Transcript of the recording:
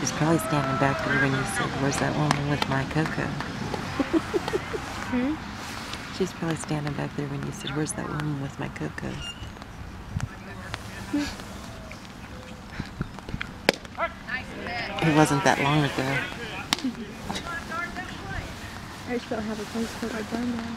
She's probably standing back there when you said, Where's that woman with my cocoa? Hmm? She's probably standing back there when you said, Where's that woman with my cocoa? It wasn't that long ago. I just don't have a place for my bun now.